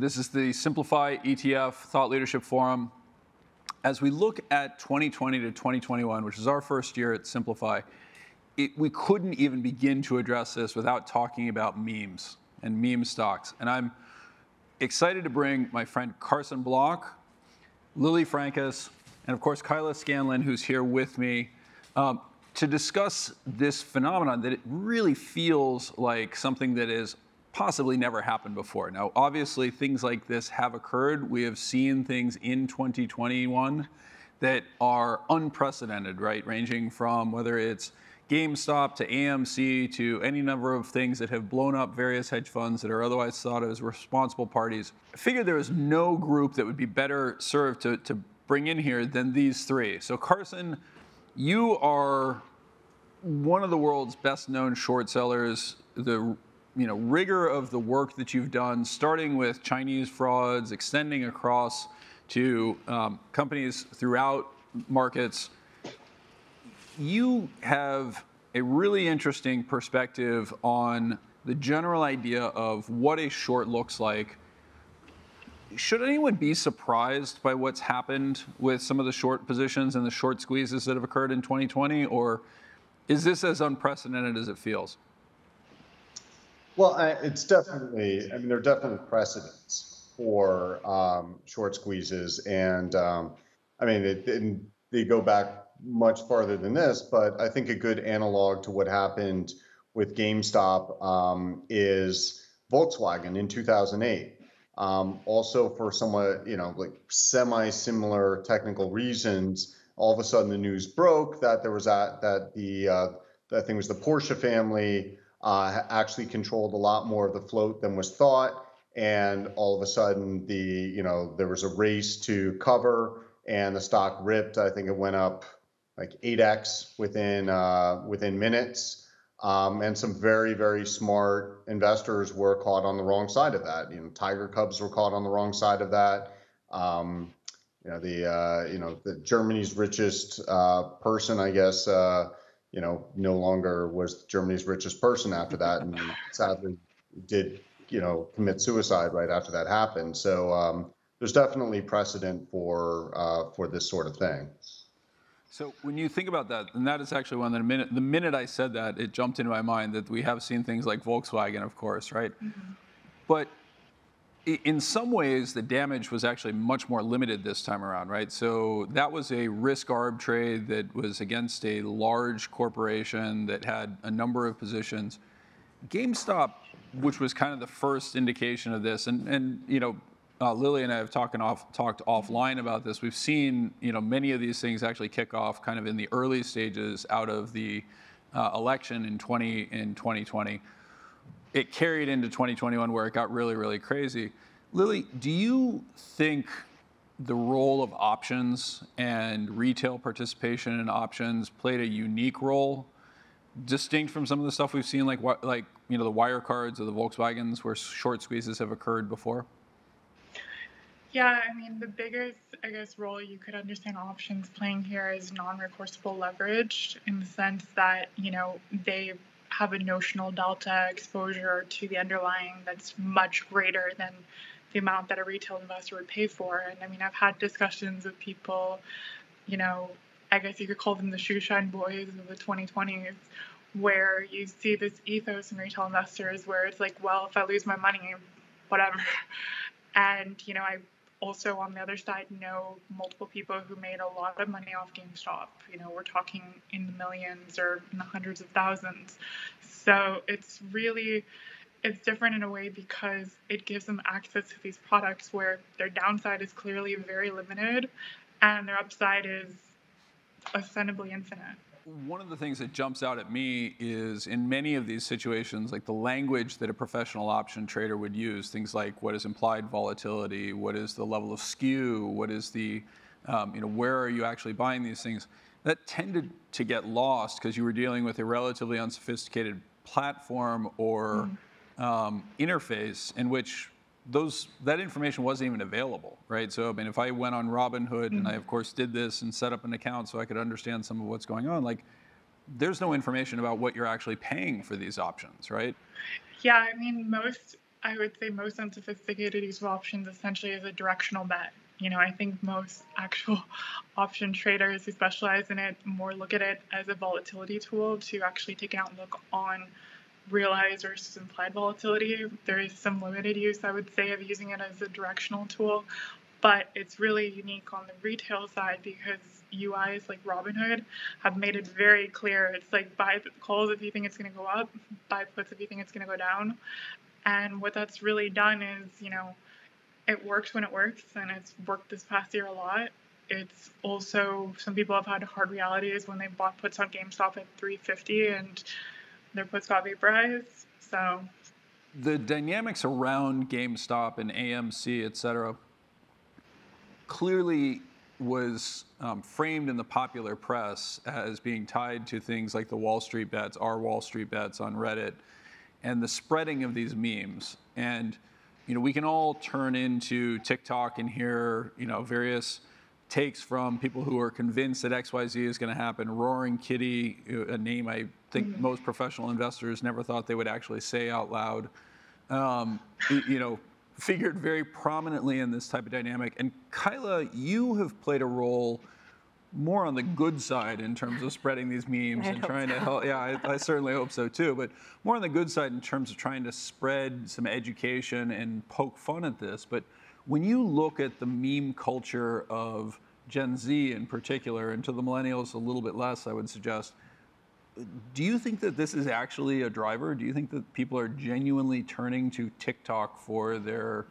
This is the Simplify ETF Thought Leadership Forum. As we look at 2020 to 2021, which is our first year at Simplify, it, we couldn't even begin to address this without talking about memes and meme stocks. And I'm excited to bring my friend Carson Block, Lily Francus, and of course Kyla Scanlon, who's here with me, um, to discuss this phenomenon that it really feels like something that is possibly never happened before. Now, obviously, things like this have occurred. We have seen things in 2021 that are unprecedented, right? Ranging from whether it's GameStop to AMC to any number of things that have blown up various hedge funds that are otherwise thought of as responsible parties. I figured there was no group that would be better served to, to bring in here than these three. So, Carson, you are one of the world's best known short sellers. The you know, rigor of the work that you've done, starting with Chinese frauds, extending across to um, companies throughout markets, you have a really interesting perspective on the general idea of what a short looks like. Should anyone be surprised by what's happened with some of the short positions and the short squeezes that have occurred in 2020, or is this as unprecedented as it feels? Well, it's definitely, I mean, there are definitely precedents for um, short squeezes. And um, I mean, it, it, they go back much farther than this, but I think a good analog to what happened with GameStop um, is Volkswagen in 2008. Um, also, for somewhat, you know, like semi-similar technical reasons, all of a sudden the news broke that there was that that the uh, I think it was the Porsche family uh, actually controlled a lot more of the float than was thought. And all of a sudden, the you know there was a race to cover, and the stock ripped. I think it went up like 8x within uh, within minutes. Um, and some very very smart investors were caught on the wrong side of that. You know, Tiger Cubs were caught on the wrong side of that. Um, you know the uh, you know the Germany's richest uh, person, I guess, uh, you know, no longer was Germany's richest person after that, and sadly did, you know, commit suicide right after that happened. So um, there's definitely precedent for uh, for this sort of thing. So when you think about that, and that is actually one that the minute the minute I said that, it jumped into my mind that we have seen things like Volkswagen, of course, right? Mm-hmm. But in some ways, the damage was actually much more limited this time around, right? So that was a risk arb trade that was against a large corporation that had a number of positions. GameStop, which was kind of the first indication of this, and, you know, uh, Lily and I have off, talked offline about this. We've seen you know many of these things actually kick off kind of in the early stages out of the uh, election in 20 in 2020 it carried into 2021 where it got really, really crazy. Lily, do you think the role of options and retail participation in options played a unique role, distinct from some of the stuff we've seen, like like you know the Wirecards or the Volkswagens, where short squeezes have occurred before? Yeah, I mean, the biggest, I guess, role you could understand options playing here is non-recourseable leverage in the sense that, you know, they have a notional delta exposure to the underlying that's much greater than the amount that a retail investor would pay for. And I mean, I've had discussions with people, you know, I guess you could call them the shoeshine boys of the 2020s, where you see this ethos in retail investors where it's like, well, if I lose my money, whatever. And, you know, I also on the other side know multiple people who made a lot of money off GameStop. You know, we're talking in the millions or in the hundreds of thousands. So it's really it's different in a way because it gives them access to these products where their downside is clearly very limited and their upside is ostensibly infinite one of the things that jumps out at me is in many of these situations, like the language that a professional option trader would use, things like what is implied volatility, what is the level of skew, what is the, um, you know, where are you actually buying these things, that tended to get lost because you were dealing with a relatively unsophisticated platform or mm. um, interface in which those that information wasn't even available, right? So I mean, if I went on Robinhood mm-hmm. and I of course did this and set up an account so I could understand some of what's going on, like there's no information about what you're actually paying for these options, right? Yeah, I mean, most I would say most unsophisticated use of options essentially is a directional bet. You know, I think most actual option traders who specialize in it more look at it as a volatility tool to actually take an outlook on realized versus implied volatility. There is some limited use, I would say, of using it as a directional tool, but it's really unique on the retail side because UIs like Robinhood have made it very clear. It's like buy calls if you think it's going to go up, buy puts if you think it's going to go down. And what that's really done is, you know, it works when it works, and it's worked this past year a lot. It's also some people have had hard realities when they bought puts on GameStop at 350 and their got vaporized. So the dynamics around GameStop and AMC, et cetera, clearly was um, framed in the popular press as being tied to things like the Wall Street bets, our Wall Street bets on Reddit, and the spreading of these memes. And you know, we can all turn into TikTok and hear you know various takes from people who are convinced that XYZ is going to happen. Roaring Kitty, a name I think mm-hmm. most professional investors never thought they would actually say out loud. Um, you know, figured very prominently in this type of dynamic. And Kyla, you have played a role more on the good side in terms of spreading these memes I and trying so. to help. Yeah, I, I, certainly hope so too. But more on the good side in terms of trying to spread some education and poke fun at this. But when you look at the meme culture of Gen Z in particular, and to the millennials a little bit less, I would suggest. Do you think that this is actually a driver? Do you think that people are genuinely turning to TikTok for their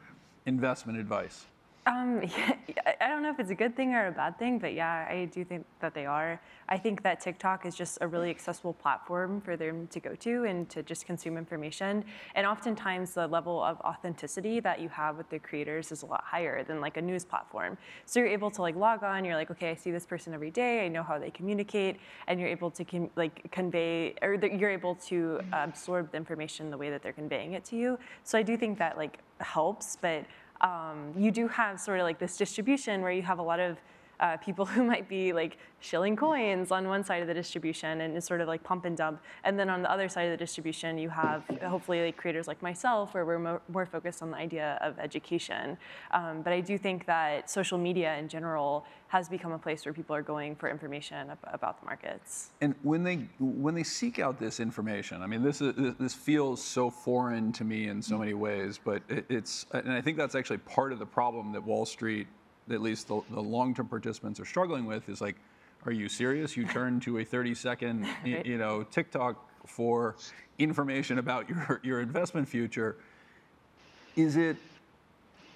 investment advice? Um, yeah, I don't know if it's a good thing or a bad thing, but yeah, I do think that they are. I think that TikTok is just a really accessible platform for them to go to and to just consume information. And oftentimes, the level of authenticity that you have with the creators is a lot higher than like a news platform. So you're able to like log on. You're like, okay, I see this person every day. I know how they communicate, and you're able to con- like convey, or you're able to absorb the information the way that they're conveying it to you. So I do think that like helps, but um, you do have sort of like this distribution where you have a lot of uh, people who might be like shilling coins on one side of the distribution and it's sort of like pump and dump. And then on the other side of the distribution, you have hopefully like creators like myself where we're mo- more focused on the idea of education. Um, but I do think that social media in general has become a place where people are going for information ab- about the markets. And when they when they seek out this information, I mean, this is, this feels so foreign to me in so many ways. But it, it's and I think that's actually part of the problem that Wall Street at least the, the long-term participants are struggling with is like, are you serious? You turn to a 30-second, right. you know, TikTok for information about your, your investment future. Is it,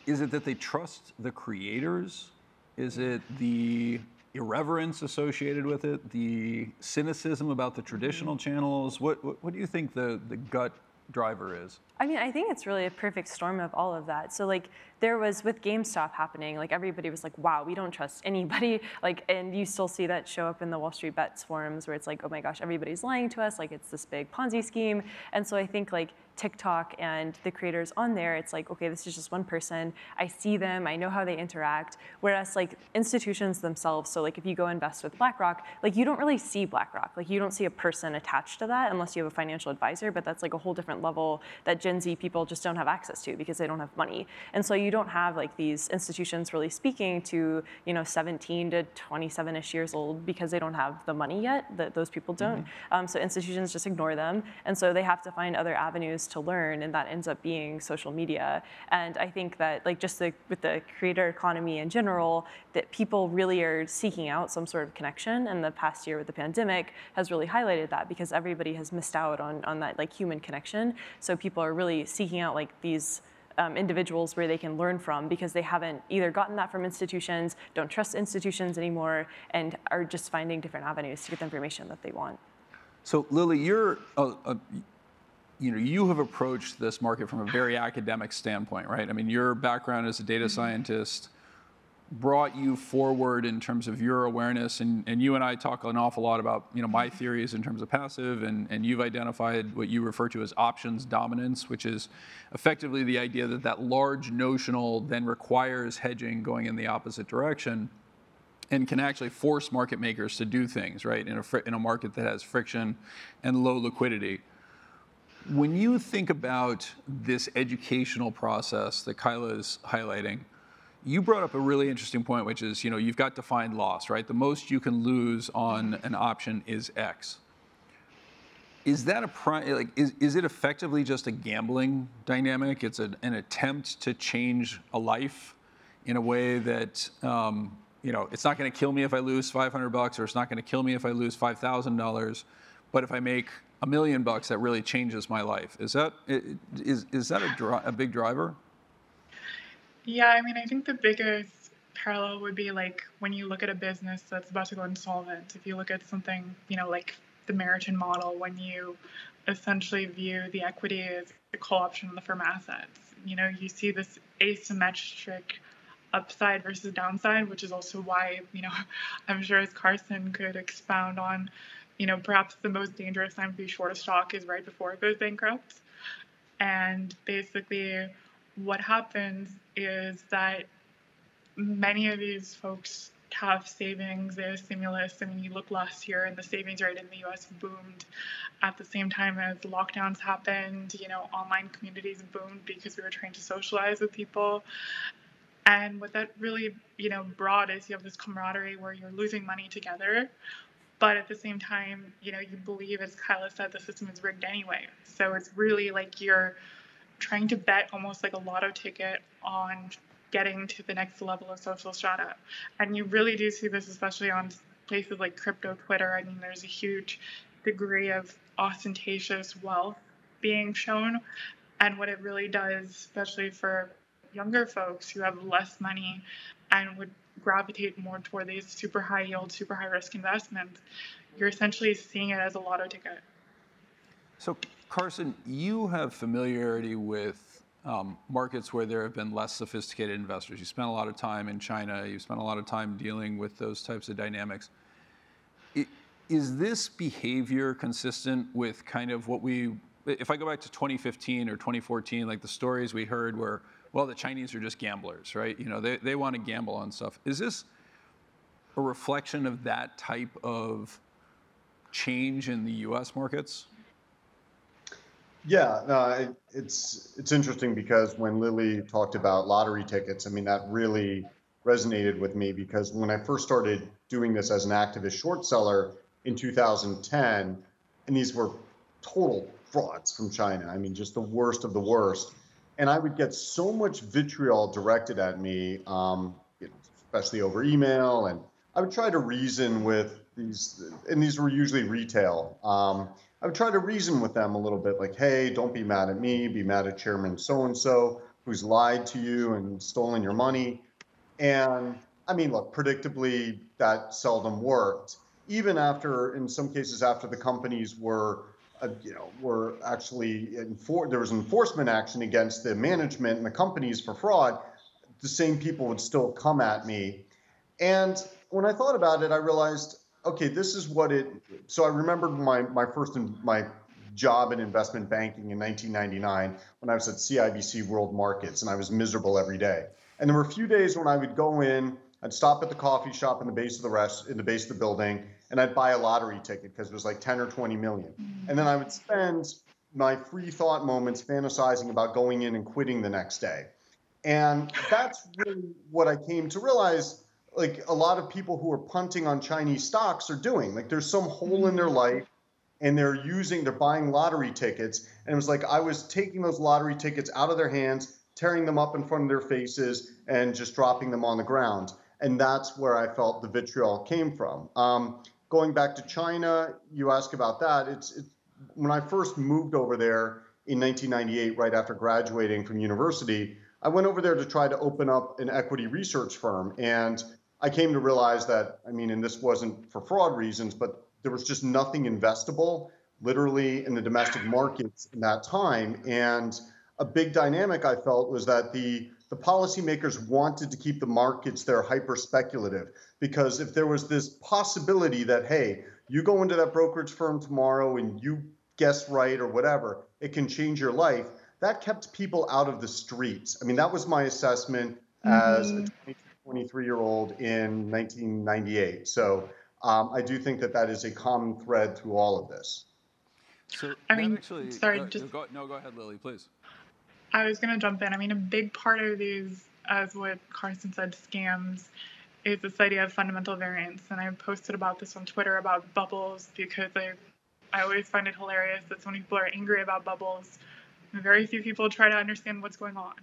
is it that they trust the creators? Is it the irreverence associated with it? The cynicism about the traditional mm-hmm. channels? What, what, what do you think the, the gut driver is? I mean, I think it's really a perfect storm of all of that. So like there was with GameStop happening, like everybody was like, wow, we don't trust anybody. Like, and you still see that show up in the Wall Street Bets forums where it's like, oh my gosh, everybody's lying to us. Like it's this big Ponzi scheme. And so I think like TikTok and the creators on there, it's like, okay, this is just one person. I see them, I know how they interact. Whereas like institutions themselves, so like if you go invest with BlackRock, like you don't really see BlackRock. Like you don't see a person attached to that unless you have a financial advisor, but that's like a whole different level that Gen Z people just don't have access to because they don't have money. And so you don't have like these institutions really speaking to, you know, 17 to 27-ish years old because they don't have the money yet, that those people don't. Mm-hmm. Um, so institutions just ignore them. And so they have to find other avenues to learn, and that ends up being social media. And I think that, like, just the, with the creator economy in general, that people really are seeking out some sort of connection. And the past year with the pandemic has really highlighted that because everybody has missed out on, on that like human connection. So people are really seeking out like these. Um, individuals where they can learn from because they haven't either gotten that from institutions, don't trust institutions anymore, and are just finding different avenues to get the information that they want. So, Lily, you're a, a, you know, you have approached this market from a very academic standpoint, right? I mean, your background as a data mm-hmm. scientist brought you forward in terms of your awareness, and, and you and I talk an awful lot about, you know, my theories in terms of passive, and, and you've identified what you refer to as options dominance, which is effectively the idea that that large notional then requires hedging going in the opposite direction and can actually force market makers to do things, right, in a, in a market that has friction and low liquidity. When you think about this educational process that Kyla is highlighting, you brought up a really interesting point, which is, you know, you've got defined loss, right? The most you can lose on an option is X. Is that a pri- like is, is it effectively just a gambling dynamic? It's an, an attempt to change a life in a way that um, you know it's not going to kill me if I lose 500 bucks, or it's not going to kill me if I lose five thousand dollars, but if I make a million bucks, that really changes my life. Is that is is that a, dri- a big driver? Yeah, I mean, I think the biggest parallel would be like when you look at a business that's about to go insolvent. If you look at something, you know, like the Merton model, when you essentially view the equity as a call option on the firm assets, you know, you see this asymmetric upside versus downside, which is also why, you know, I'm sure as Carson could expound on, you know, perhaps the most dangerous time to be short a stock is right before it goes bankrupt. And basically, what happens is that many of these folks have savings, they have stimulus. I mean, you look last year and the savings rate in the US boomed at the same time as lockdowns happened. You know, online communities boomed because we were trying to socialize with people. And what that really, you know, brought is you have this camaraderie where you're losing money together, but at the same time, you know, you believe, as Kyla said, the system is rigged anyway. So it's really like you're trying to bet almost like a lotto ticket on getting to the next level of social strata. And you really do see this, especially on places like crypto Twitter. I mean, there's a huge degree of ostentatious wealth being shown. And what it really does, especially for younger folks who have less money and would gravitate more toward these super high yield, super high risk investments, you're essentially seeing it as a lotto ticket. So Carson, you have familiarity with um, markets where there have been less sophisticated investors. You spent a lot of time in China. You spent a lot of time dealing with those types of dynamics. Is this behavior consistent with kind of what we, if I go back to 2015 or 2014, like the stories we heard where, well, the Chinese are just gamblers, right? You know, they, they want to gamble on stuff. Is this a reflection of that type of change in the US markets? Yeah, no, it, it's it's interesting because when Lily talked about lottery tickets, I mean that really resonated with me because when I first started doing this as an activist short seller in 2010, and these were total frauds from China. I mean, just the worst of the worst. And I would get so much vitriol directed at me, um, especially over email, and I would try to reason with these, and these were usually retail. Um, I would try to reason with them a little bit, like, hey, don't be mad at me, be mad at Chairman so and so who's lied to you and stolen your money. And I mean, look, predictably, that seldom worked. Even after, in some cases, after the companies were, uh, you know, were actually enfor- there was an enforcement action against the management and the companies for fraud. The same people would still come at me. And when I thought about it, I realized okay, this is what it. So I remembered my my first in, my job in investment banking in 1999 when I was at CIBC World Markets, and I was miserable every day. And there were a few days when I would go in, I'd stop at the coffee shop in the base of the rest in the base of the building, and I'd buy a lottery ticket because it was like 10 or 20 million. Mm-hmm. And then I would spend my free thought moments fantasizing about going in and quitting the next day. And that's really what I came to realize like a lot of people who are punting on Chinese stocks are doing. Like there's some hole in their mm-hmm. life and they're using, they're buying lottery tickets. And it was like I was taking those lottery tickets out of their hands, tearing them up in front of their faces, and just dropping them on the ground. And that's where I felt the vitriol came from. Um, going back to China, you ask about that. It's, it's when I first moved over there in 1998, right after graduating from university. I went over there to try to open up an equity research firm. And I came to realize that, I mean, and this wasn't for fraud reasons, but there was just nothing investable literally in the domestic markets in that time. And a big dynamic I felt was that the the policymakers wanted to keep the markets there hyper speculative because if there was this possibility that hey you go into that brokerage firm tomorrow and you guess right or whatever it can change your life that kept people out of the streets i mean that was my assessment mm-hmm. as a. 23 year old in 1998. So um, I do think that that is a common thread through all of this. So I mean, actually, sorry, just- go, no, go ahead, Lily, please. I was going to jump in. I mean, a big part of these, as what Carson said, scams, is this idea of fundamental variance. And I posted about this on Twitter about bubbles because I, I always find it hilarious that so many people are angry about bubbles. Very few people try to understand what's going on.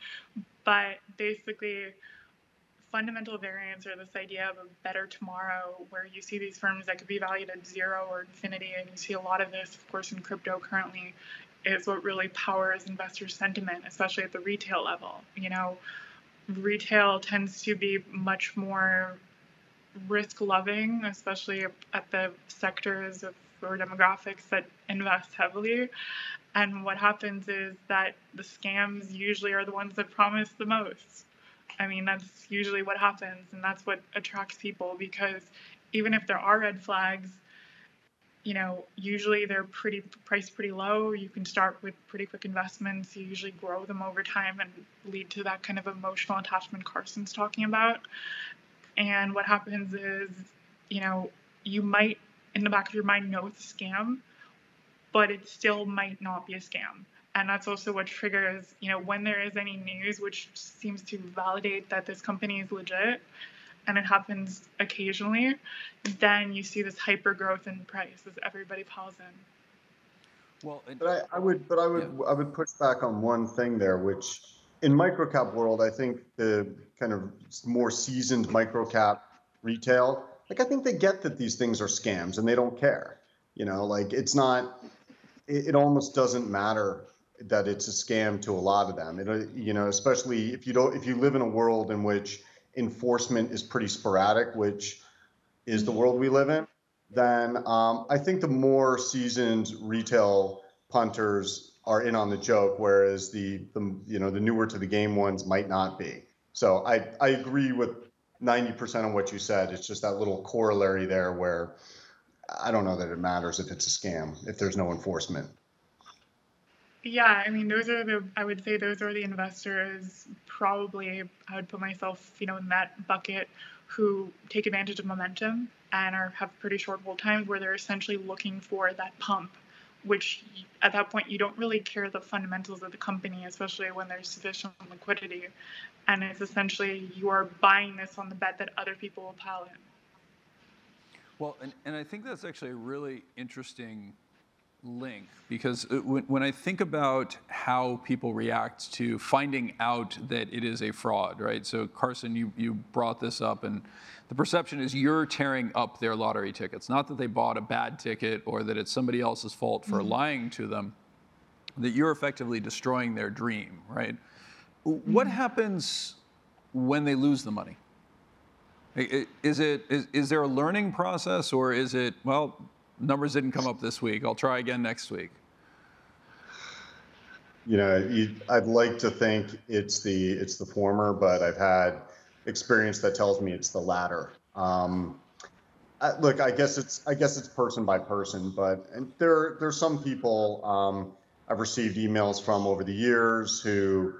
but basically, fundamental variance or this idea of a better tomorrow where you see these firms that could be valued at zero or infinity and you see a lot of this of course in crypto currently is what really powers investor sentiment especially at the retail level. You know retail tends to be much more risk loving especially at the sectors of or demographics that invest heavily. And what happens is that the scams usually are the ones that promise the most I mean, that's usually what happens, and that's what attracts people because even if there are red flags, you know, usually they're pretty priced pretty low. You can start with pretty quick investments. You usually grow them over time and lead to that kind of emotional attachment Carson's talking about. And what happens is, you know, you might in the back of your mind know it's a scam, but it still might not be a scam and that's also what triggers you know when there is any news which seems to validate that this company is legit and it happens occasionally then you see this hyper growth in price as everybody piles in Well, and, But I, I would, but I would, I would push back on one thing there, which in microcap world, I think the kind of more seasoned microcap retail, like I think they get that these things are scams and they don't care. You know, like it's not, it, it almost doesn't matter that it's a scam to a lot of them. It, you know, especially if you don't, if you live in a world in which enforcement is pretty sporadic, which is the world we live in, then um, I think the more seasoned retail punters are in on the joke, whereas the, the you know the newer to the game ones might not be. So I I agree with 90% of what you said. It's just that little corollary there where I don't know that it matters if it's a scam if there's no enforcement. Yeah, I mean, those are the, I would say those are the investors, probably, I would put myself, you know, in that bucket who take advantage of momentum and are have pretty short hold times where they're essentially looking for that pump, which at that point you don't really care the fundamentals of the company, especially when there's sufficient liquidity. And it's essentially you are buying this on the bet that other people will pile in. well, and, and I think that's actually a really interesting link because uh, when, when I think about how people react to finding out that it is a fraud, right? So Carson, you, you brought this up, and the perception is you're tearing up their lottery tickets. Not that they bought a bad ticket or that it's somebody else's fault for lying to them, that you're effectively destroying their dream, right? What happens when they lose the money? Is it is, is there a learning process or is it well numbers didn't come up this week I'll try again next week? You know, you, I'd like to think it's the it's the former, but I've had experience that tells me it's the latter. Um, I, look, I guess it's I guess it's person by person, but and there there's some people um, I've received emails from over the years who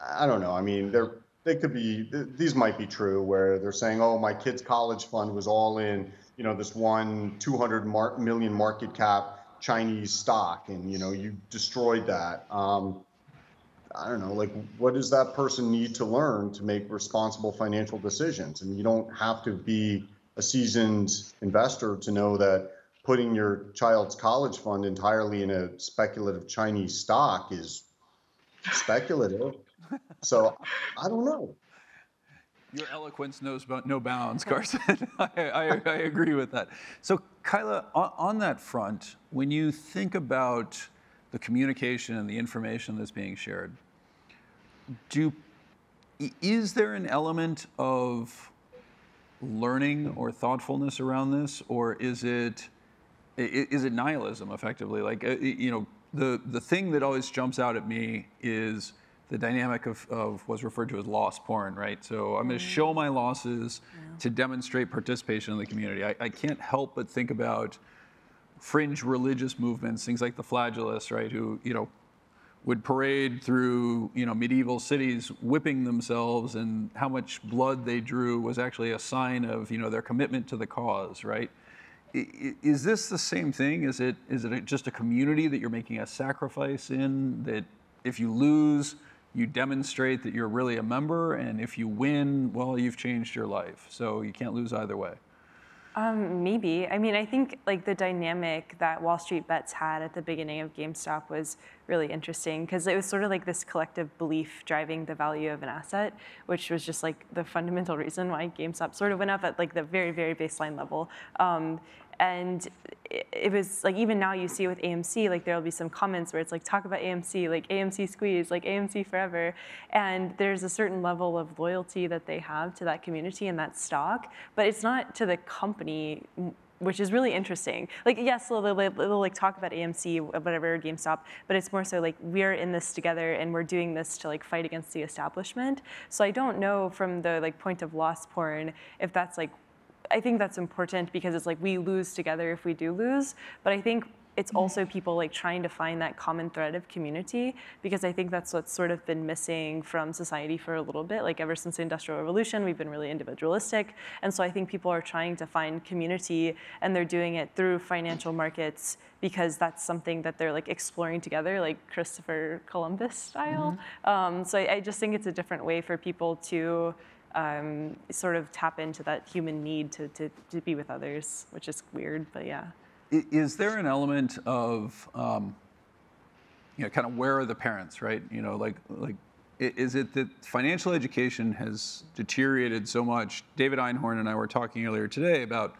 I don't know. I mean, they're they could be th- these might be true where they're saying, "Oh, my kid's college fund was all in, you know, this one 200 mar- million market cap Chinese stock, and you know, you destroyed that." Um, I don't know, like, what does that person need to learn to make responsible financial decisions? And you don't have to be a seasoned investor to know that putting your child's college fund entirely in a speculative Chinese stock is speculative. So I don't know. Your eloquence knows no bounds, Carson. I, I, I agree with that. So, Kyla, on, on that front, when you think about the communication and the information that's being shared, do is there an element of learning or thoughtfulness around this, or is it is it nihilism effectively? Like uh, you know, the the thing that always jumps out at me is the dynamic of, of what's referred to as loss porn, right? So I'm going to mm. show my losses to demonstrate participation in the community. I, I can't help but think about fringe religious movements, things like the Flagellants, right? Who you know would parade through you know medieval cities whipping themselves and how much blood they drew was actually a sign of you know their commitment to the cause right is this the same thing? Is it is it just a community that you're making a sacrifice in? That if you lose, you demonstrate that you're really a member, and if you win, well, you've changed your life. So you can't lose either way. Um, maybe. I mean, I think like the dynamic that Wall Street Bets had at the beginning of GameStop was really interesting because it was sort of like this collective belief driving the value of an asset, which was just like the fundamental reason why GameStop sort of went up at like the very, very baseline level. Um, and it, was like even now you see with AMC, like there'll be some comments where it's like talk about AMC, like AMC squeeze, like AMC forever, and there's a certain level of loyalty that they have to that community and that stock, but it's not to the company which is really interesting. Like, yes, they'll, they'll, they'll, like talk about AMC, whatever, GameStop, but it's more so like we're in this together and we're doing this to like fight against the establishment. So I don't know from the like point of loss porn if that's like I think that's important because it's like we lose together if we do lose. But I think it's also people like trying to find that common thread of community because I think that's what's sort of been missing from society for a little bit. Like ever since the Industrial Revolution, we've been really individualistic. And so I think people are trying to find community and they're doing it through financial markets because that's something that they're like exploring together, like Christopher Columbus style. Um, so I, I just think it's a different way for people to um, sort of tap into that human need to, to, to be with others, which is weird, but yeah. Is there an element of, um, you know, kind of where are the parents, right? You know, like, like, is it that financial education has deteriorated so much? David Einhorn and I were talking earlier today about,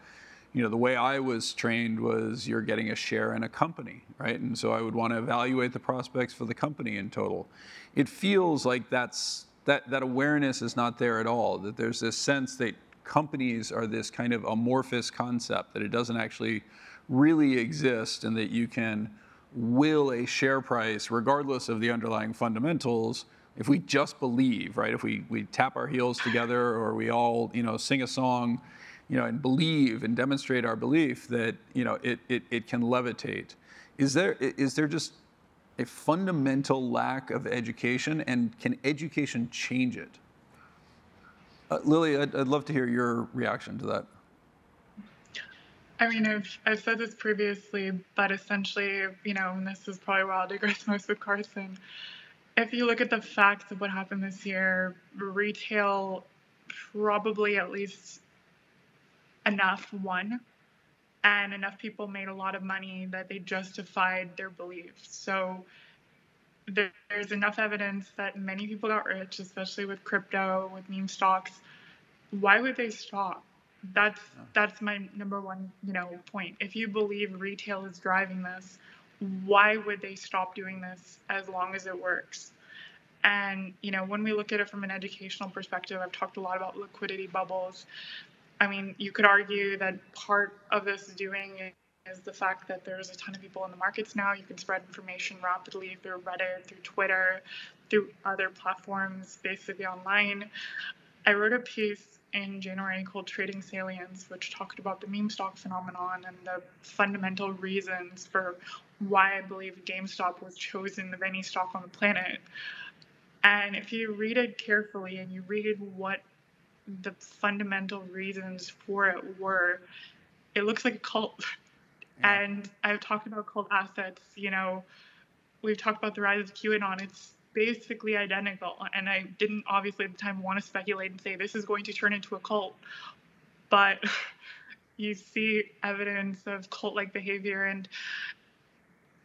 you know, the way I was trained was you're getting a share in a company, right? And so I would want to evaluate the prospects for the company in total. It feels like that's that that awareness is not there at all. That there's this sense that companies are this kind of amorphous concept that it doesn't actually really exist, and that you can will a share price regardless of the underlying fundamentals if we just believe, right? If we, we tap our heels together or we all, you know, sing a song, you know, and believe and demonstrate our belief that, you know, it, it, it can levitate. Is there, is there just a fundamental lack of education and can education change it? Uh, Lily, I'd, I'd love to hear your reaction to that. I mean, I've, I've said this previously, but essentially, you know, and this is probably where I'll digress most with Carson. If you look at the facts of what happened this year, retail probably at least enough won, and enough people made a lot of money that they justified their beliefs. So there's enough evidence that many people got rich, especially with crypto, with meme stocks. Why would they stop? That's that's my number one, you know, point. If you believe retail is driving this, why would they stop doing this as long as it works? And you know, when we look at it from an educational perspective, I've talked a lot about liquidity bubbles. I mean, you could argue that part of this doing is the fact that there's a ton of people in the markets now. You can spread information rapidly through Reddit, through Twitter, through other platforms, basically online. I wrote a piece in January called Trading Salience, which talked about the meme stock phenomenon and the fundamental reasons for why I believe GameStop was chosen of any stock on the planet. And if you read it carefully and you read what the fundamental reasons for it were, it looks like a cult. And I've talked about cult assets, you know, we've talked about the rise of QAnon. It's basically identical. And I didn't obviously at the time want to speculate and say this is going to turn into a cult. But you see evidence of cult like behavior and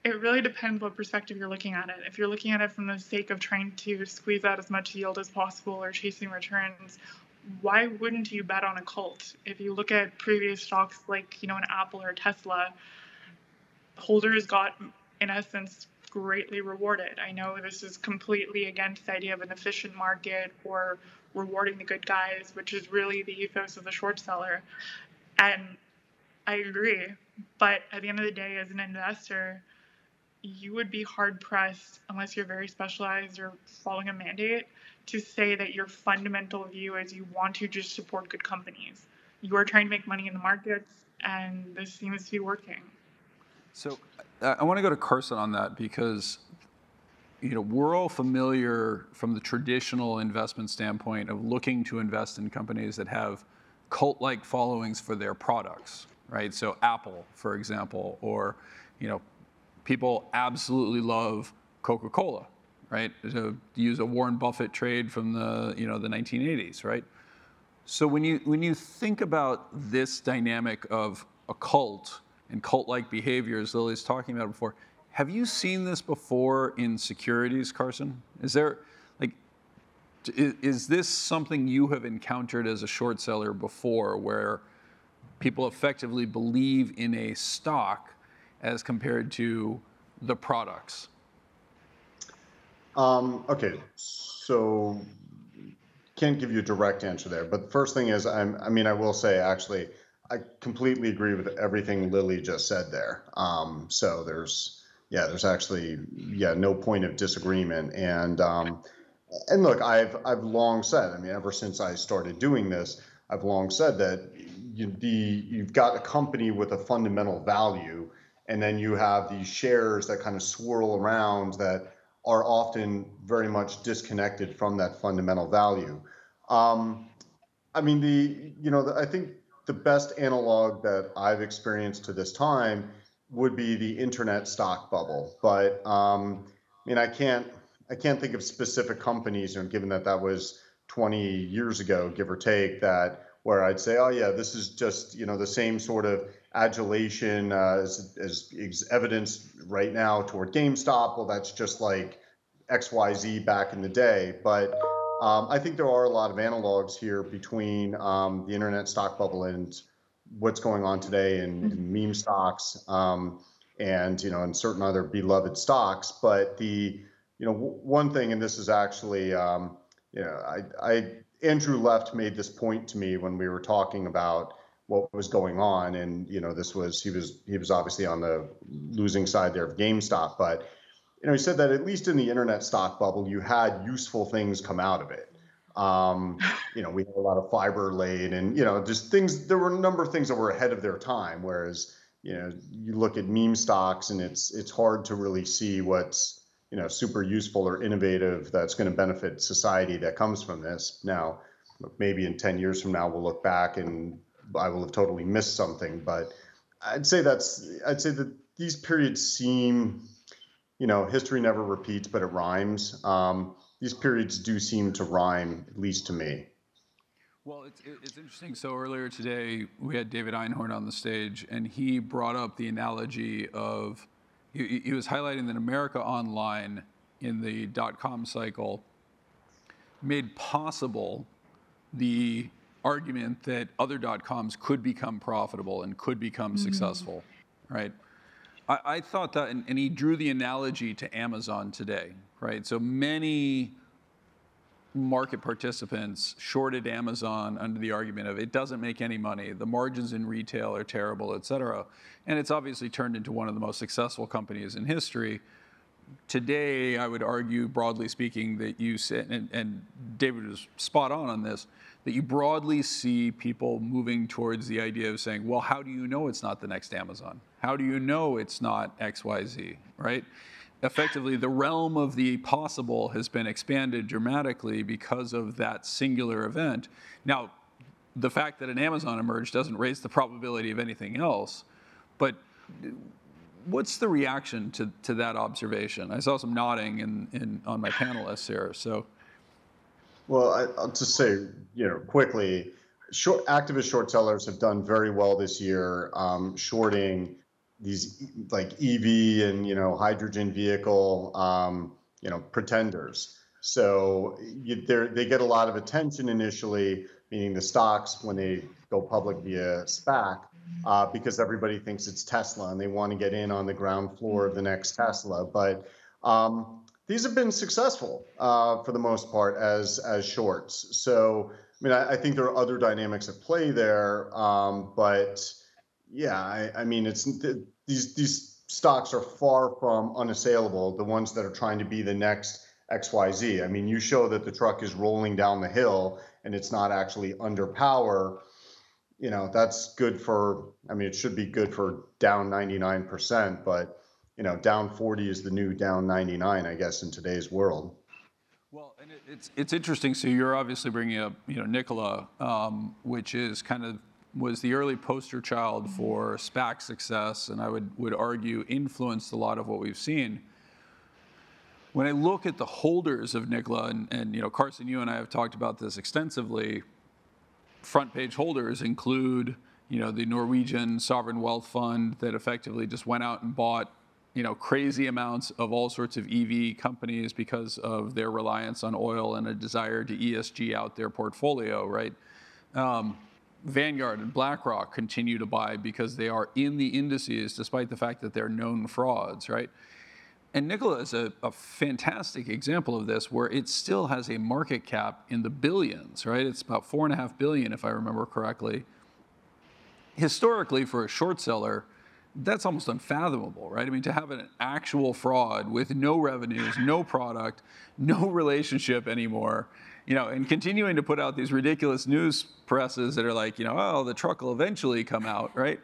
it really depends what perspective you're looking at it. If you're looking at it from the sake of trying to squeeze out as much yield as possible or chasing returns, why wouldn't you bet on a cult? If you look at previous stocks like, you know, an Apple or Tesla, holders got, in essence, greatly rewarded. I know this is completely against the idea of an efficient market or rewarding the good guys, which is really the ethos of the short seller. And I agree. But at the end of the day, as an investor, you would be hard pressed, unless you're very specialized or following a mandate, to say that your fundamental view is you want to just support good companies. You are trying to make money in the markets, and this seems to be working. So I, I want to go to Carson on that because you know we're all familiar from the traditional investment standpoint of looking to invest in companies that have cult-like followings for their products, right? So Apple, for example, or you know, people absolutely love Coca-Cola, right? To use a Warren Buffett trade from the you know the 1980s, right? So when you when you think about this dynamic of a cult and cult-like behaviors, Lily's talking about before, have you seen this before in securities, Carson? Is there like is, is this something you have encountered as a short seller before, where people effectively believe in a stock as compared to the products? Um, okay, so can't give you a direct answer there, but the first thing is, I'm, I mean, I will say actually, I completely agree with everything Lily just said there. Um, so there's, yeah, there's actually, yeah, no point of disagreement. And um, and look, I've I've long said, I mean, ever since I started doing this, I've long said that you, the you've got a company with a fundamental value, and then you have these shares that kind of swirl around that are often very much disconnected from that fundamental value. Um, I mean, the you know, the, I think the best analog that I've experienced to this time would be the internet stock bubble. But um, I mean, I can't I can't think of specific companies, know, given that that was 20 years ago, give or take, that where I'd say, oh yeah, this is just you know the same sort of adulation uh, as, as, as evidenced right now toward GameStop. Well, that's just like X Y Z back in the day, but um, I think there are a lot of analogs here between um, the internet stock bubble and what's going on today in, in meme stocks um, and you know in certain other beloved stocks. But the you know w- one thing, and this is actually um, you know I, I Andrew Left made this point to me when we were talking about what was going on, and you know this was he was he was obviously on the losing side there of GameStop, but you know, he said that at least in the internet stock bubble, you had useful things come out of it. Um, you know, we had a lot of fiber laid, and, you know, just things, there were a number of things that were ahead of their time. Whereas, you know, you look at meme stocks and it's, it's hard to really see what's, you know, super useful or innovative that's going to benefit society that comes from this. Now, maybe in 10 years from now, we'll look back and I will have totally missed something. But I'd say that's, I'd say that these periods seem, you know, history never repeats, but it rhymes. Um, these periods do seem to rhyme, at least to me. Well, it's, it's interesting. So earlier today, we had David Einhorn on the stage, and he brought up the analogy of he, he was highlighting that America Online in the dot com cycle made possible the argument that other dot coms could become profitable and could become mm-hmm. successful, right? I, I thought that, and, and he drew the analogy to Amazon today, right? So many market participants shorted Amazon under the argument of it doesn't make any money, the margins in retail are terrible, et cetera. And it's obviously turned into one of the most successful companies in history. Today, I would argue, broadly speaking, that you sit, and, and David was spot on on this, that you broadly see people moving towards the idea of saying, well, how do you know it's not the next Amazon? How do you know it's not XYZ, right? Effectively, the realm of the possible has been expanded dramatically because of that singular event. Now, the fact that an Amazon emerged doesn't raise the probability of anything else, but what's the reaction to, to that observation? I saw some nodding in, in, on my panelists here, so. Well, I, will just say, you know, quickly, short, activist short sellers have done very well this year, um, shorting these like EV and you know hydrogen vehicle, um, you know, pretenders. So you, they get a lot of attention initially, meaning the stocks when they go public via SPAC, uh, because everybody thinks it's Tesla and they want to get in on the ground floor of the next Tesla. But um, these have been successful uh, for the most part as as shorts. So I mean, I, I think there are other dynamics at play there, um, but yeah, I, I mean, it's these these stocks are far from unassailable. The ones that are trying to be the next XYZ. I mean, you show that the truck is rolling down the hill and it's not actually under power. You know, that's good for. I mean, it should be good for down 99%, but you know, down 40 is the new down 99, I guess, in today's world. Well, and it, it's it's interesting. So you're obviously bringing up, you know, Nikola, um, which is kind of was the early poster child for SPAC success, and I would, would argue influenced a lot of what we've seen. When I look at the holders of Nikola, and, and you know, Carson, you and I have talked about this extensively, front page holders include you know, the Norwegian sovereign wealth fund that effectively just went out and bought you know, crazy amounts of all sorts of EV companies because of their reliance on oil and a desire to ESG out their portfolio, right? Um, Vanguard and BlackRock continue to buy because they are in the indices despite the fact that they're known frauds, right? And Nikola is a, a, fantastic example of this where it still has a market cap in the billions, right? It's about four and a half billion, if I remember correctly. Historically, for a short seller, that's almost unfathomable, right? I mean, to have an actual fraud with no revenues, no product, no relationship anymore, you know, and continuing to put out these ridiculous news presses that are like, you know, oh, the truck will eventually come out, right?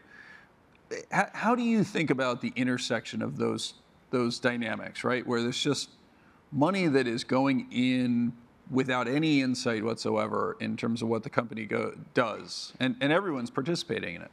How, how do you think about the intersection of those those dynamics, right? Where there's just money that is going in without any insight whatsoever in terms of what the company go, does, and, and everyone's participating in it.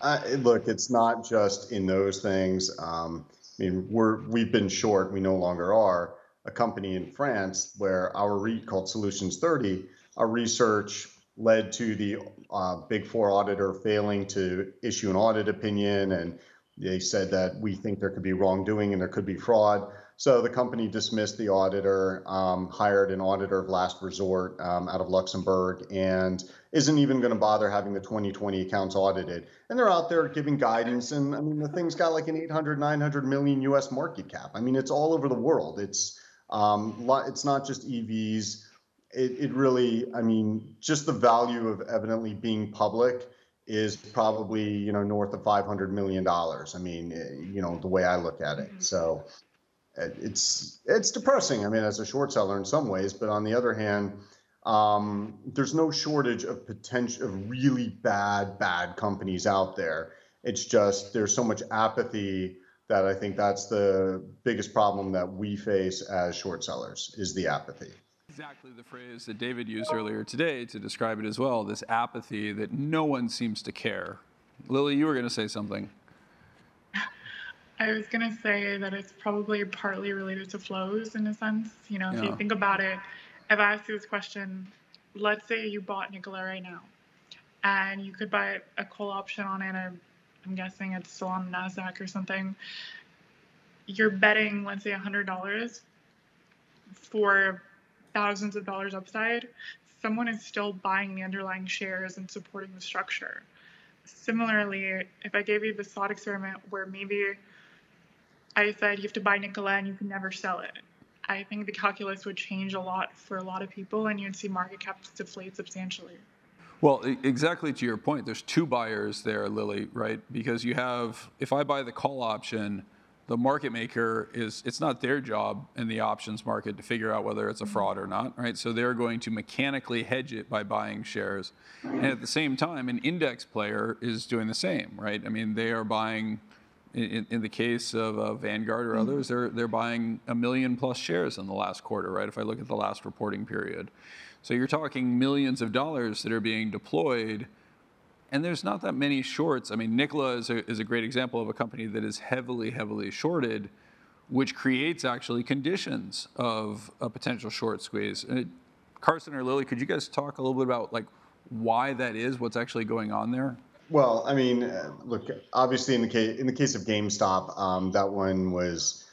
Uh, look, it's not just in those things. Um, I mean, we're we've been short. We no longer are a company in France where our REIT called Solutions 30, our research led to the uh, Big Four auditor failing to issue an audit opinion, and they said that we think there could be wrongdoing and there could be fraud. So the company dismissed the auditor, um, hired an auditor of last resort um, out of Luxembourg, and isn't even going to bother having the 2020 accounts audited. And they're out there giving guidance. And I mean, the thing's got like an 800, 900 million US market cap. I mean, it's all over the world. It's um, it's not just EVs. It, it really, I mean, just the value of evidently being public is probably you know north of 500 million dollars. I mean, eh, you know, the way I look at it. So it's it's depressing. I mean, as a short seller in some ways, but on the other hand, um, there's no shortage of potential of really bad bad companies out there. It's just there's so much apathy that I think that's the biggest problem that we face as short sellers is the apathy. Exactly the phrase that David used earlier today to describe it as well. This apathy that no one seems to care. Lily, you were going to say something. I was going to say that it's probably partly related to flows in a sense. You know, if yeah. you think about it, if I ask you this question, let's say you bought Nikola right now and you could buy a call option on it. I'm guessing it's still on NASDAQ or something. You're betting, let's say, $100 for thousands of dollars upside. Someone is still buying the underlying shares and supporting the structure. Similarly, if I gave you the thought experiment where maybe I said you have to buy Nikola and you can never sell it. I think the calculus would change a lot for a lot of people and you'd see market caps deflate substantially. Well, exactly to your point, there's two buyers there, Lily, right? Because you have, if I buy the call option, the market maker is, it's not their job in the options market to figure out whether it's a mm-hmm. fraud or not, right? So they're going to mechanically hedge it by buying shares. And at the same time, an index player is doing the same, right? I mean, they are buying in, in the case of uh, Vanguard or mm-hmm. others, they're, they're buying a million plus shares in the last quarter, right? If I look at the last reporting period. So you're talking millions of dollars that are being deployed, and there's not that many shorts. I mean, Nikola is a, is a great example of a company that is heavily, heavily shorted, which creates actually conditions of a potential short squeeze. Uh, Carson or Lily, could you guys talk a little bit about like why that is, what's actually going on there? Well, I mean, uh, look, obviously in the case in the case of GameStop, um, that one was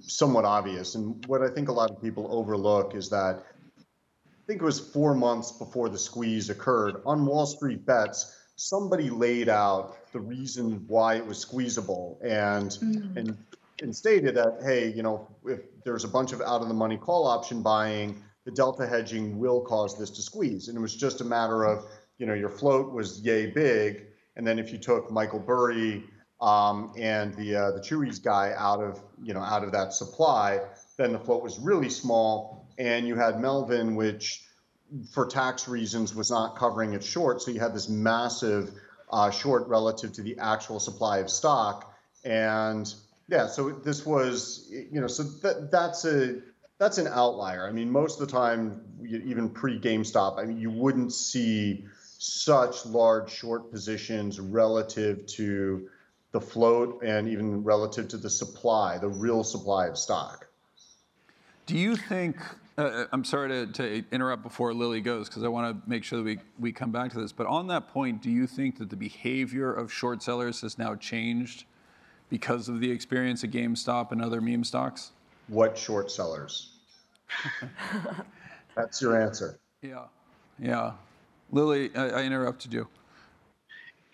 somewhat obvious. And what I think a lot of people overlook is that I think it was four months before the squeeze occurred on Wall Street Bets. Somebody laid out the reason why it was squeezable and mm-hmm. and and stated that hey, you know, if there's a bunch of out of the money call option buying, the delta hedging will cause this to squeeze. And it was just a matter of you know your float was yay big and then if you took Michael Burry um, and the uh, the Chewy's guy out of you know out of that supply, then the float was really small, and you had Melvin, which for tax reasons was not covering its short, so you had this massive uh, short relative to the actual supply of stock, and yeah, so this was you know so that that's a that's an outlier. I mean, most of the time, even pre GameStop, I mean, you wouldn't see such large short positions relative to the float and even relative to the supply, the real supply of stock. Do you think, uh, uh I'm sorry to, to, interrupt before Lily goes, because I want to make sure that we, we come back to this, but on that point, do you think that the behavior of short sellers has now changed because of the experience at GameStop and other meme stocks? What short sellers? That's your answer. Yeah, yeah. Lily, I, I interrupted you.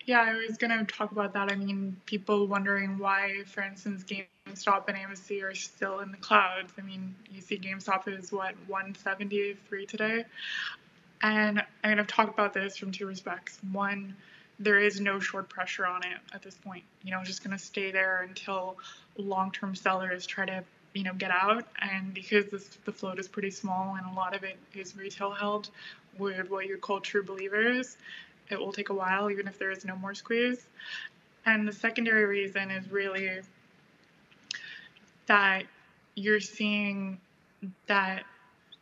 Yeah, I was going to talk about that. I mean, people wondering why, for instance, GameStop and AMC are still in the clouds. I mean, you see GameStop is what, 173 today? And I mean, I've talked about this from two respects. One, there is no short pressure on it at this point. You know, it's just going to stay there until long term sellers try to, you know, get out. And because this, the float is pretty small and a lot of it is retail held with what you'd call true believers, it will take a while, even if there is no more squeeze. And the secondary reason is really that you're seeing that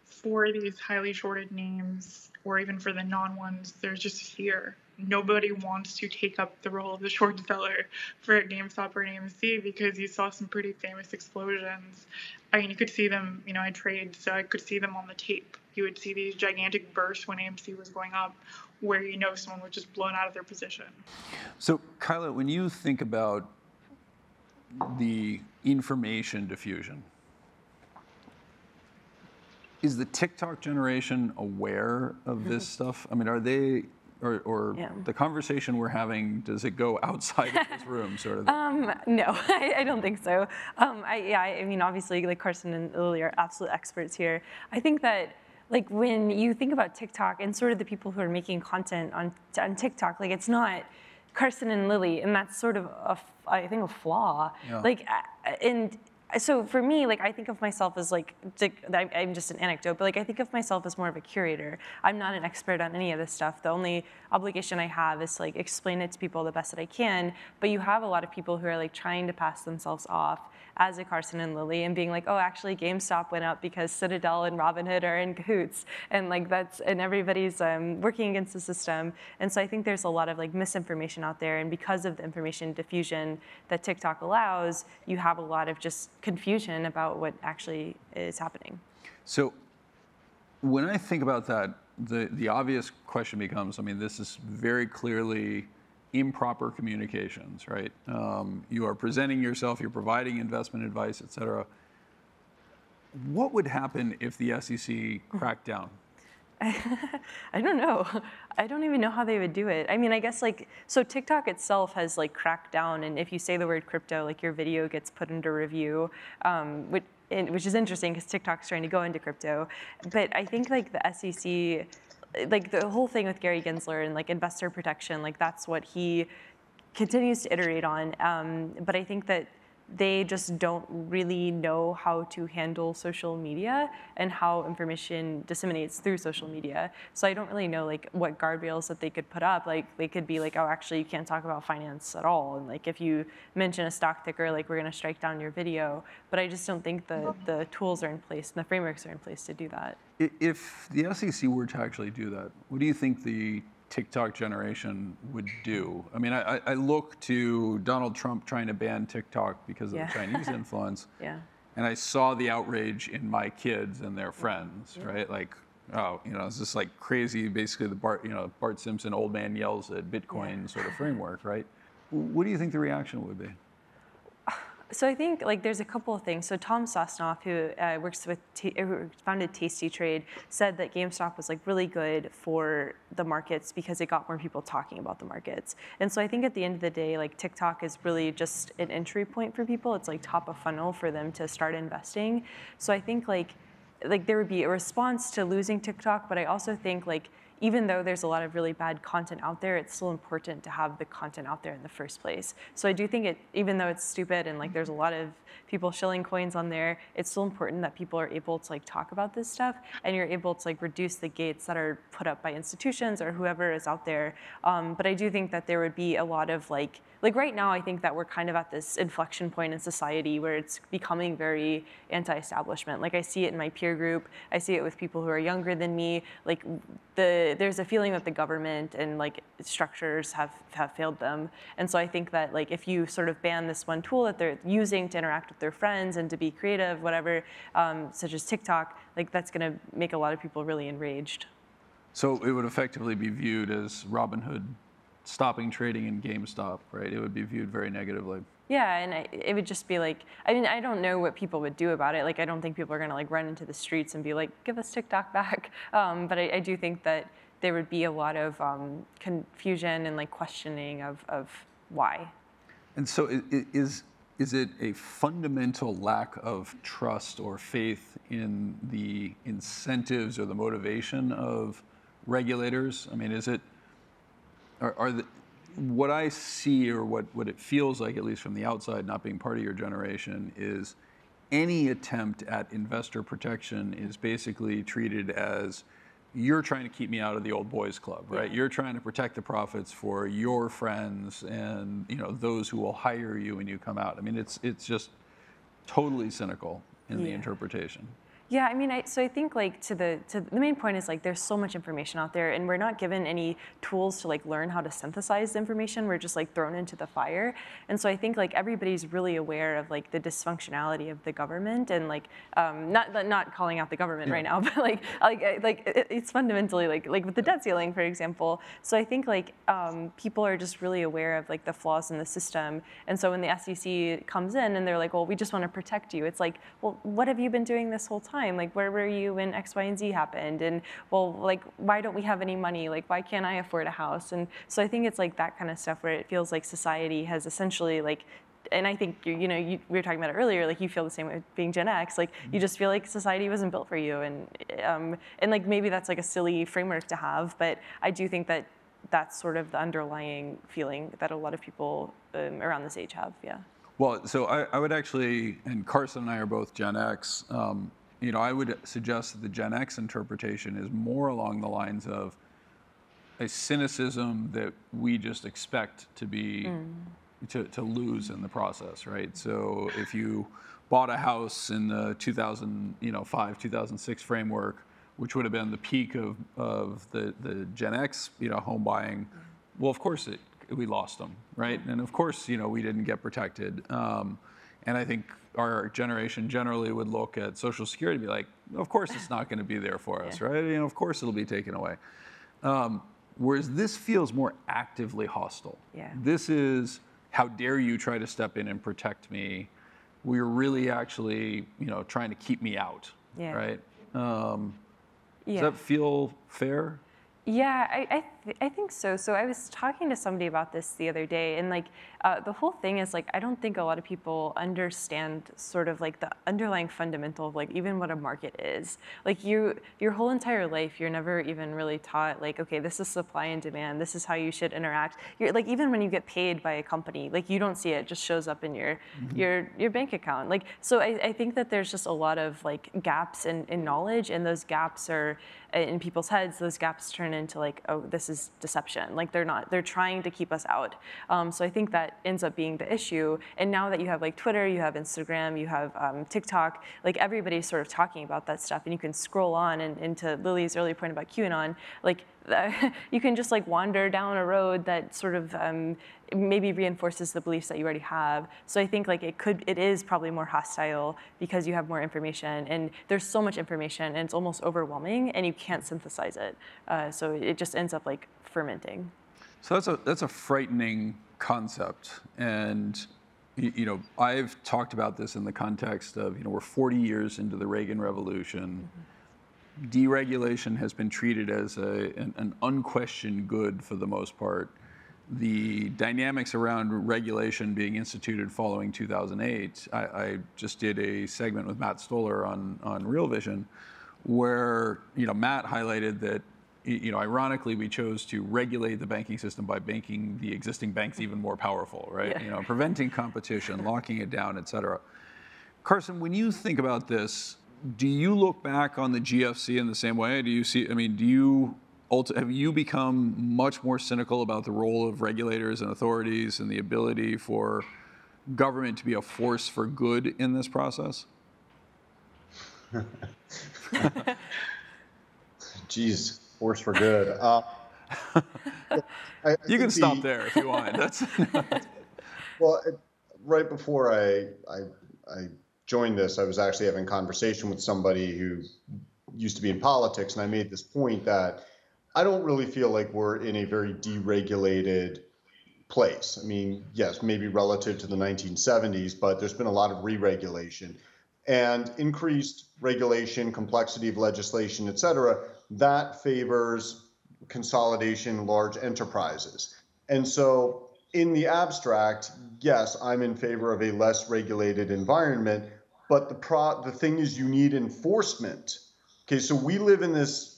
for these highly shorted names, or even for the non ones, there's just fear. Nobody wants to take up the role of the short seller for GameStop or AMC because you saw some pretty famous explosions. I mean, you could see them, you know, I trade, so I could see them on the tape. You would see these gigantic bursts when AMC was going up, where you know someone was just blown out of their position. So, Kyla, when you think about the information diffusion, is the TikTok generation aware of this mm-hmm. stuff? I mean, are they, or, or yeah. the conversation we're having, does it go outside of this room, sort of? Um, no, I, I, don't think so. Um, I, yeah, I mean, obviously, like Carson and Lily are absolute experts here. I think that like when you think about TikTok and sort of the people who are making content on, on TikTok, like it's not Carson and Lily, and that's sort of a, I think a flaw. Yeah. Like, and so for me, like I think of myself as like, I'm just an anecdote, but like I think of myself as more of a curator. I'm not an expert on any of this stuff. The only obligation I have is to like explain it to people the best that I can. But you have a lot of people who are like trying to pass themselves off as a Carson and Lily and being like, oh, actually GameStop went up because Citadel and Robinhood are in cahoots, and like that's and everybody's um, working against the system. And so I think there's a lot of like misinformation out there, and because of the information diffusion that TikTok allows, you have a lot of just confusion about what actually is happening. So when I think about that, the the obvious question becomes, I mean, this is very clearly improper communications, right? Um, you are presenting yourself, you're providing investment advice, et cetera. What would happen if the SEC cracked down? I don't know. I don't even know how they would do it. I mean, I guess like so TikTok itself has like cracked down, and if you say the word crypto, like your video gets put under review, um, which, which is interesting because TikTok's trying to go into crypto. But I think like the SEC like the whole thing with Gary Gensler and like investor protection, like that's what he continues to iterate on. Um, but I think that they just don't really know how to handle social media and how information disseminates through social media. So I don't really know like what guardrails that they could put up. Like they could be like, oh, actually you can't talk about finance at all. And like if you mention a stock ticker, like we're gonna strike down your video. But I just don't think the, the tools are in place and the frameworks are in place to do that. If the SEC were to actually do that, what do you think the TikTok generation would do. I mean, I, I look to Donald Trump trying to ban TikTok because of yeah. the Chinese influence. yeah. And I saw the outrage in my kids and their friends, yeah. right? Like, oh, you know, it's just like crazy, basically the Bart, you know, Bart Simpson old man yells at Bitcoin yeah. sort of framework, right? What do you think the reaction would be? So I think like there's a couple of things. So Tom Sosnoff, who uh, works with T- who founded Tasty Trade, said that GameStop was like really good for the markets because it got more people talking about the markets. And so I think at the end of the day, like TikTok is really just an entry point for people. It's like top of funnel for them to start investing. So I think like like there would be a response to losing TikTok, but I also think like even though there's a lot of really bad content out there, it's still important to have the content out there in the first place. So I do think it, even though it's stupid and like there's a lot of people shilling coins on there, it's still important that people are able to like talk about this stuff and you're able to like reduce the gates that are put up by institutions or whoever is out there. Um, but I do think that there would be a lot of like, like right now, I think that we're kind of at this inflection point in society where it's becoming very anti-establishment. Like I see it in my peer group, I see it with people who are younger than me. Like the the there's a feeling that the government and like structures have have failed them. And so I think that like if you sort of ban this one tool that they're using to interact with their friends and to be creative, whatever, um, such as TikTok, like that's going to make a lot of people really enraged. So it would effectively be viewed as Robinhood stopping trading in GameStop, right? It would be viewed very negatively. Yeah, and I, it would just be like, I mean, I don't know what people would do about it. Like, I don't think people are gonna like run into the streets and be like, give us TikTok back. Um, but I, I, do think that there would be a lot of um, confusion and like questioning of, of why. And so is, is it a fundamental lack of trust or faith in the incentives or the motivation of regulators? I mean, is it, are, are the, what I see or what, what it feels like, at least from the outside, not being part of your generation, is any attempt at investor protection is basically treated as you're trying to keep me out of the old boys club, right? Yeah. You're trying to protect the profits for your friends and you know those who will hire you when you come out. I mean, it's it's just totally cynical in yeah. the interpretation. Yeah, I mean, I, so I think like to the to the main point is like there's so much information out there, and we're not given any tools to like learn how to synthesize information. We're just like thrown into the fire, and so I think like everybody's really aware of like the dysfunctionality of the government, and like um, not not calling out the government yeah. right now, but like like like it, it's fundamentally like like with the debt ceiling, for example. So I think like um, people are just really aware of like the flaws in the system, and so when the SEC comes in and they're like, well, we just want to protect you, it's like, well, what have you been doing this whole time? Time? Like, where were you when X, Y, and Z happened? And well, like, why don't we have any money? Like, why can't I afford a house? And so I think it's like that kind of stuff where it feels like society has essentially like and I think you, you know you, we were talking about it earlier. Like you feel the same way being Gen X. Like you just feel like society wasn't built for you, and um, and like maybe that's like a silly framework to have, but I do think that that's sort of the underlying feeling that a lot of people um, around this age have. Yeah. Well, so I, I, would actually, and Carson and I are both Gen X. Um, you know, I would suggest that the Gen X interpretation is more along the lines of a cynicism that we just expect to be mm. to, to lose in the process, right? So if you bought a house in the 2005 2006 framework, which would have been the peak of, of the, the Gen X, you know, home buying, well, of course it, we lost them, right? And of course, you know, we didn't get protected. Um, and I think our generation generally would look at Social Security and be like, of course it's not going to be there for us, yeah. right? You know, of course it'll be taken away. Um, whereas this feels more actively hostile. Yeah. This is, how dare you try to step in and protect me? We're really actually, you know, trying to keep me out, yeah. right? Um, yeah. Does that feel fair? Yeah, I, I, th- I, think so. So I was talking to somebody about this the other day, and like uh, the whole thing is like I don't think a lot of people understand sort of like the underlying fundamental of like even what a market is. Like you, your whole entire life, you're never even really taught like okay, this is supply and demand. This is how you should interact. You're like even when you get paid by a company, like you don't see it, it just shows up in your mm-hmm. your your bank account. Like so, I, I think that there's just a lot of like gaps in, in knowledge, and those gaps are in people's heads. Those gaps turn into like oh, this is deception. Like they're not. They're trying to keep us out. Um, so I think that ends up being the issue. And now that you have like Twitter, you have Instagram, you have um, TikTok, like everybody's sort of talking about that stuff, and you can scroll on. And into Lily's earlier point about QAnon, like you can just like wander down a road that sort of um, maybe reinforces the beliefs that you already have. So I think like it could, it is probably more hostile because you have more information and there's so much information and it's almost overwhelming and you can't synthesize it. Uh, so it just ends up like fermenting. So that's a that's a frightening concept, and you know I've talked about this in the context of you know we're 40 years into the Reagan Revolution. Mm-hmm. Deregulation has been treated as a, an, an unquestioned good for the most part. The dynamics around regulation being instituted following 2008, I, I just did a segment with Matt Stoller on, on Real Vision, where you know Matt highlighted that you know, ironically, we chose to regulate the banking system by making the existing banks even more powerful, right? Yeah. You know, preventing competition, locking it down, et cetera. Carson, when you think about this, do you look back on the GFC in the same way? Do you see? I mean, do you have you become much more cynical about the role of regulators and authorities and the ability for government to be a force for good in this process? Jeez. force for good. Uh, I, you can stop the, there if you want. That's well, it, right before I, I I joined this, I was actually having a conversation with somebody who used to be in politics, and I made this point that I don't really feel like we're in a very deregulated place. I mean, yes, maybe relative to the 1970s, but there's been a lot of re-regulation and increased regulation, complexity of legislation, et cetera, that favors consolidation, large enterprises. And so, in the abstract, yes, I'm in favor of a less regulated environment, but the pro- the thing is, you need enforcement. Okay, so we live in this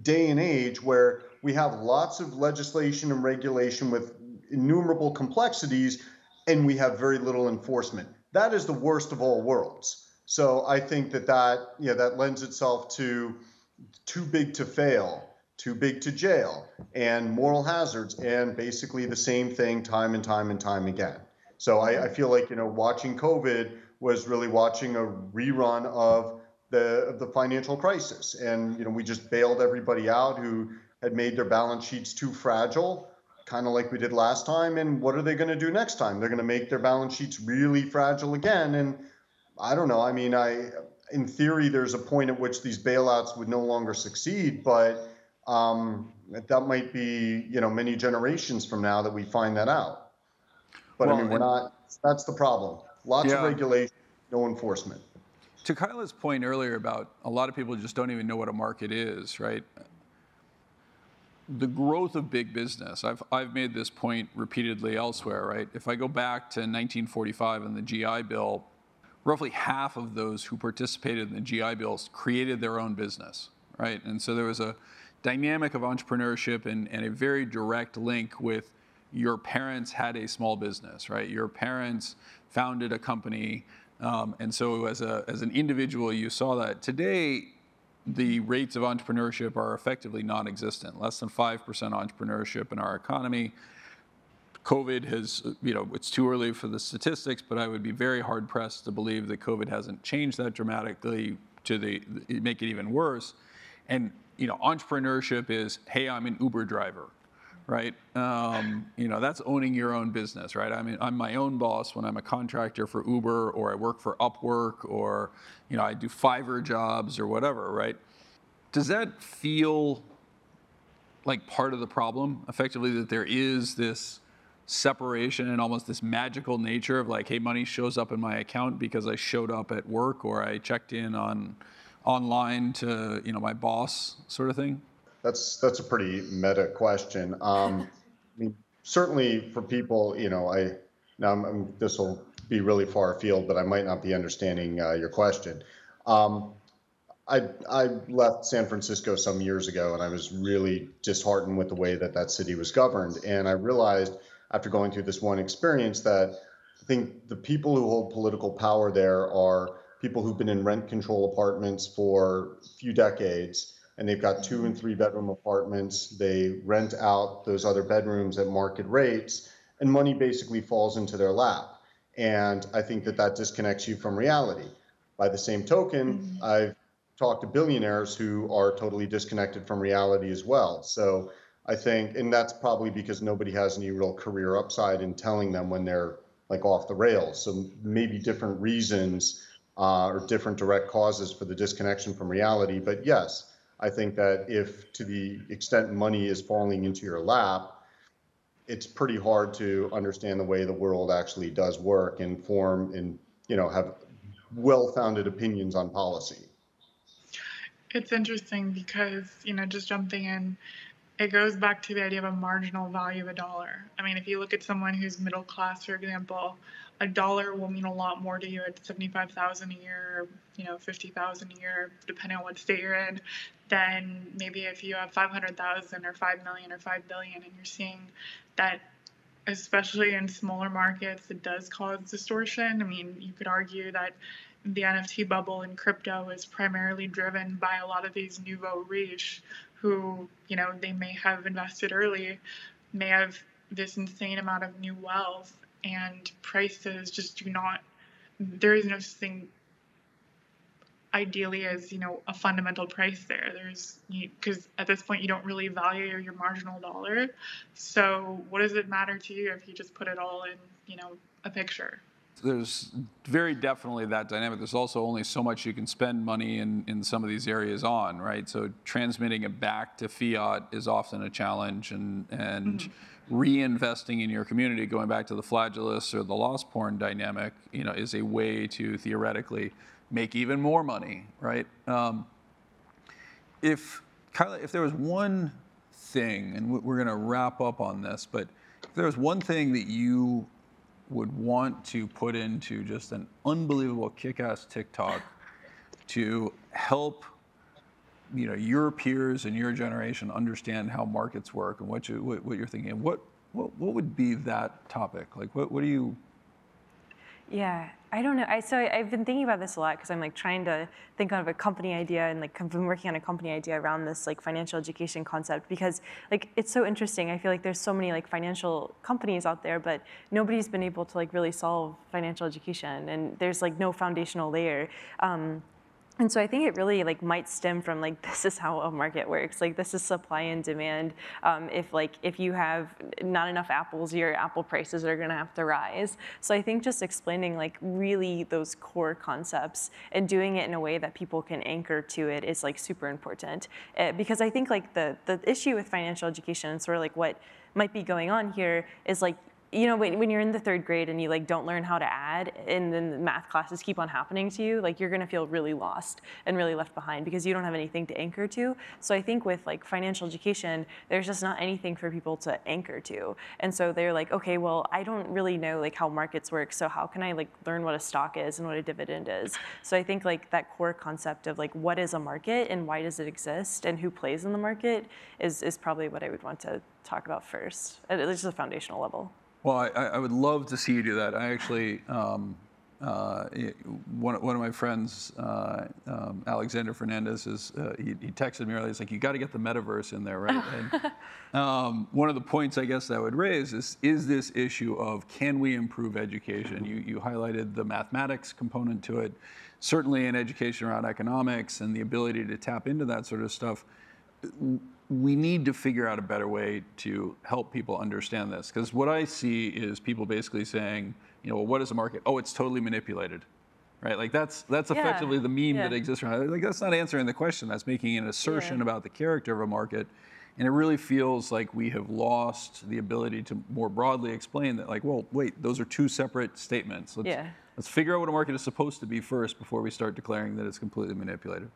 day and age where we have lots of legislation and regulation with innumerable complexities, and we have very little enforcement. That is the worst of all worlds. So I think that that yeah that lends itself to too big to fail, too big to jail, and moral hazards, and basically the same thing time and time and time again. So I, I feel like you know watching COVID was really watching a rerun of the of the financial crisis, and you know we just bailed everybody out who had made their balance sheets too fragile kind of like we did last time. And what are they going to do next time? They're going to make their balance sheets really fragile again. And I don't know. I mean, I in theory, there's a point at which these bailouts would no longer succeed, but um, that might be you know many generations from now that we find that out. But well, I mean, we're not. That's the problem. Lots yeah. of regulation, no enforcement. To Kyla's point earlier about a lot of people just don't even know what a market is, right? The growth of big business. I've, I've made this point repeatedly elsewhere, right? If I go back to 1945 and the GI Bill, roughly half of those who participated in the GI Bills created their own business, right? And so there was a dynamic of entrepreneurship and, and a very direct link with your parents had a small business, right? Your parents founded a company. Um, and so as, a, as an individual, you saw that. Today, the rates of entrepreneurship are effectively non-existent, less than 5% entrepreneurship in our economy. COVID has, you know, it's too early for the statistics, but I would be very hard pressed to believe that COVID hasn't changed that dramatically to the make it even worse. And you know, entrepreneurship is, hey, I'm an Uber driver, right? Um, you know, that's owning your own business, right? I mean, I'm my own boss when I'm a contractor for Uber or I work for Upwork or you know, I do Fiverr jobs or whatever, right? Does that feel like part of the problem, effectively, that there is this separation and almost this magical nature of like, hey, money shows up in my account because I showed up at work or I checked in on online to you know my boss sort of thing? That's that's a pretty meta question. Um, I mean, certainly for people, you know, I now this will be really far afield, but I might not be understanding uh, your question. Um, I I left San Francisco some years ago, and I was really disheartened with the way that that city was governed, and I realized after going through this one experience that I think the people who hold political power there are people who've been in rent control apartments for a few decades and they've got two and three bedroom apartments. They rent out those other bedrooms at market rates and money basically falls into their lap. And I think that that disconnects you from reality. By the same token, mm-hmm. I've talked to billionaires who are totally disconnected from reality as well. So I think, and that's probably because nobody has any real career upside in telling them when they're like off the rails. So maybe different reasons uh, or different direct causes for the disconnection from reality. But yes, I think that if to the extent money is falling into your lap, it's pretty hard to understand the way the world actually does work and form and you know have well-founded opinions on policy. It's interesting because you know just jumping in it goes back to the idea of a marginal value of a dollar. I mean, if you look at someone who's middle class, for example, a dollar will mean a lot more to you at 75,000 a year, you know, 50,000 a year, depending on what state you're in, than maybe if you have 500,000 or 5 million or 5 billion and you're seeing that especially in smaller markets it does cause distortion. I mean, you could argue that the NFT bubble in crypto is primarily driven by a lot of these nouveau riche who, you know, they may have invested early, may have this insane amount of new wealth, and prices just do not, there is no thing. Ideally as you know a fundamental price there there's because at this point you don't really value your marginal dollar so what does it matter to you if you just put it all in you know a picture there's very definitely that dynamic. There's also only so much you can spend money in, in some of these areas on, right? So transmitting it back to fiat is often a challenge, and and mm-hmm. reinvesting in your community, going back to the flagellus or the lost porn dynamic, you know, is a way to theoretically make even more money, right? Um, if Kyla, if there was one thing, and we're going to wrap up on this, but if there was one thing that you would want to put into just an unbelievable kick-ass TikTok to help you know your peers and your generation understand how markets work and what you what, what you're thinking what, what what would be that topic like what what do you yeah, I don't know. I so I, have been thinking about this a lot because I'm like trying to think of a company idea and like I've been working on a company idea around this like financial education concept because like it's so interesting. I feel like there's so many like financial companies out there, but nobody's been able to like really solve financial education, and there's like no foundational layer. Um, and so I think it really like might stem from like this is how a market works. Like this is supply and demand. Um, if like if you have not enough apples, your apple prices are going to have to rise. So I think just explaining like really those core concepts and doing it in a way that people can anchor to it is like super important. Uh, because I think like the the issue with financial education and sort of like what might be going on here is like you know, when, when you're in the third grade and you like don't learn how to add and then the math classes keep on happening to you, like you're gonna feel really lost and really left behind because you don't have anything to anchor to. So I think with like financial education, there's just not anything for people to anchor to. And so they're like, okay, well, I don't really know like how markets work, so how can I like learn what a stock is and what a dividend is? So I think like that core concept of like what is a market and why does it exist and who plays in the market is, is probably what I would want to talk about first, at least a foundational level. Well, I, I, would love to see you do that. I actually, um, uh, one, one of my friends, uh, um, Alexander Fernandez, is uh, he, he, texted me earlier. He's like, "You got to get the metaverse in there, right?" and, um, one of the points I guess that I would raise is is this issue of can we improve education? You you highlighted the mathematics component to it. Certainly, in education around economics and the ability to tap into that sort of stuff we need to figure out a better way to help people understand this. Because what I see is people basically saying, you know, well, what is a market? Oh, it's totally manipulated. Right? Like that's that's yeah. effectively the meme yeah. that exists around. Like that's not answering the question. That's making an assertion yeah. about the character of a market. And it really feels like we have lost the ability to more broadly explain that, like, well, wait, those are two separate statements. Let's, yeah. let's figure out what a market is supposed to be first before we start declaring that it's completely manipulated.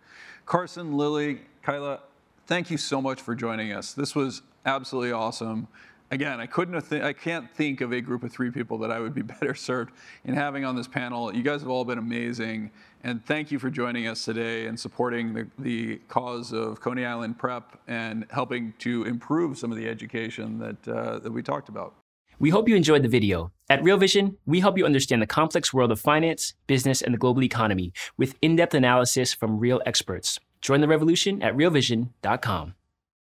Carson, Lily, Kyla, thank you so much for joining us. This was absolutely awesome. Again, I couldn't I can't think of a group of three people that I would be better served in having on this panel. You guys have all been amazing, and thank you for joining us today and supporting the, the cause of Coney Island Prep and helping to improve some of the education that, uh, that we talked about. We hope you enjoyed the video. At Real Vision, we help you understand the complex world of finance, business, and the global economy with in depth analysis from real experts. Join the revolution at realvision.com.